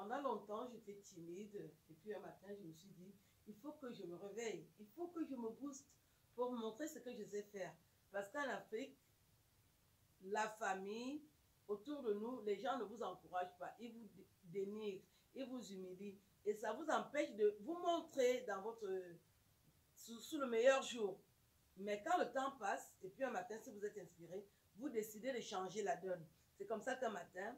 Pendant longtemps, j'étais timide. Et puis un matin, je me suis dit, il faut que je me réveille. Il faut que je me booste pour montrer ce que je sais faire. Parce qu'en Afrique, la famille, autour de nous, les gens ne vous encouragent pas. Ils vous dénigrent, ils vous humilient. Et ça vous empêche de vous montrer dans votre, sous, sous le meilleur jour. Mais quand le temps passe, et puis un matin, si vous êtes inspiré, vous décidez de changer la donne. C'est comme ça qu'un matin,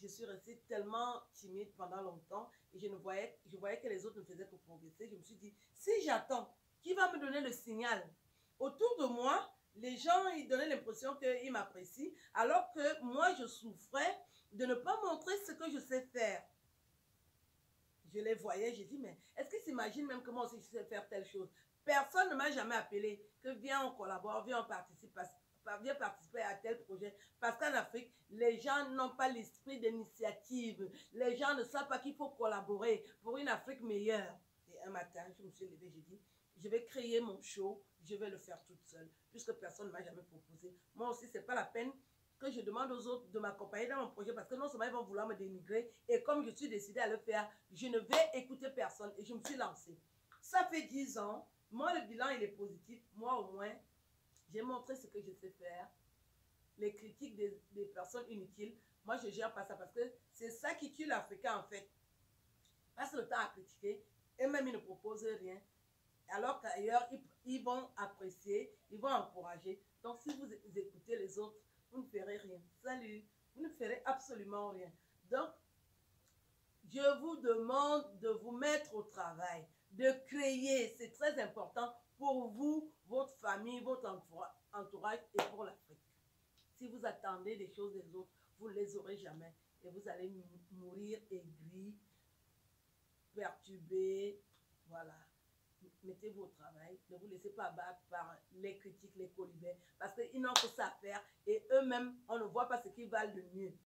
je suis restée tellement timide pendant longtemps et je ne voyais, je voyais que les autres ne faisaient que progresser. Je me suis dit, si j'attends, qui va me donner le signal? Autour de moi, les gens, ils donnaient l'impression qu'ils m'apprécient, alors que moi, je souffrais de ne pas montrer ce que je sais faire. Je les voyais, j'ai dit, mais est-ce qu'ils s'imaginent même moi aussi je sais faire telle chose? Personne ne m'a jamais appelé que viens, on collabore, viens, on participe, viens participer à tel projet. Parce qu'en Afrique, les gens n'ont pas l'esprit d'initiative. Les gens ne savent pas qu'il faut collaborer pour une Afrique meilleure. Et un matin, je me suis levée, j'ai dit, je vais créer mon show, je vais le faire toute seule, puisque personne ne m'a jamais proposé. Moi aussi, c'est pas la peine que je demande aux autres de m'accompagner dans mon projet parce que non seulement ils vont vouloir me dénigrer et comme je suis décidée à le faire, je ne vais écouter personne et je me suis lancée. Ça fait dix ans, moi le bilan il est positif, moi au moins, j'ai montré ce que je sais faire. Les critiques des, personnes inutiles, moi je gère pas ça parce que c'est ça qui tue l'Africain en fait. Passe le temps à critiquer et même ils ne proposent rien. Alors qu'ailleurs, ils vont apprécier, ils vont encourager. Donc si vous écoutez les autres, vous ne ferez rien. Salut, vous ne ferez absolument rien. Donc, je vous demande de vous mettre au travail, de créer, c'est très important pour vous, votre famille, votre entourage et pour l'Afrique. Si vous attendez des choses des autres, vous ne les aurez jamais et vous allez mourir aigri, perturbé, voilà mettez-vous au travail, ne vous laissez pas battre par les critiques, les colibets, parce qu'ils n'ont que ça à faire et eux-mêmes, on ne voit pas ce qu'ils valent de mieux.